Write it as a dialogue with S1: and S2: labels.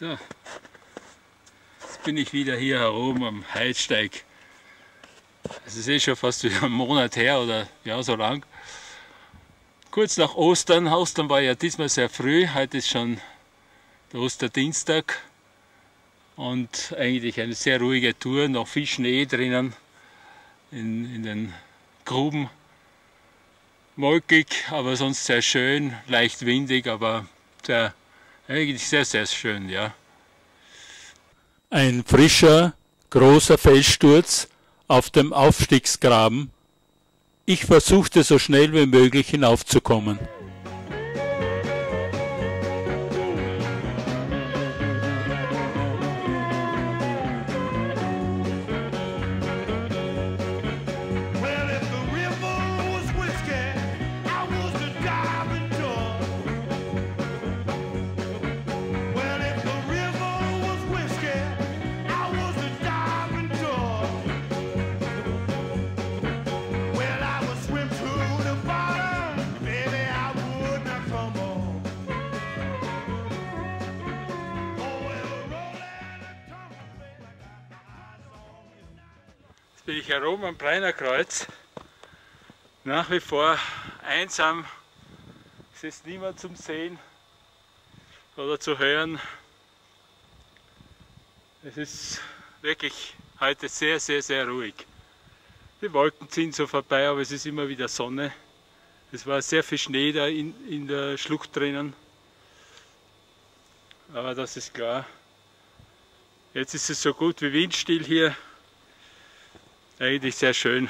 S1: So, jetzt bin ich wieder hier herum am Heidsteig. Es ist eh schon fast wieder ein Monat her oder ja, so lang. Kurz nach Ostern. Ostern war ja diesmal sehr früh. Heute ist schon der Osterdienstag. Und eigentlich eine sehr ruhige Tour. Noch viel Schnee drinnen in, in den Gruben. Wolkig, aber sonst sehr schön. Leicht windig, aber sehr eigentlich sehr, sehr schön, ja.
S2: Ein frischer, großer Felssturz auf dem Aufstiegsgraben. Ich versuchte so schnell wie möglich hinaufzukommen.
S1: Bin ich herum am Breiner Kreuz. Nach wie vor einsam. Es ist niemand zum Sehen oder zu hören. Es ist wirklich heute sehr, sehr, sehr ruhig. Die Wolken ziehen so vorbei, aber es ist immer wieder Sonne. Es war sehr viel Schnee da in, in der Schlucht drinnen. Aber das ist klar. Jetzt ist es so gut wie windstill hier eigentlich sehr schön.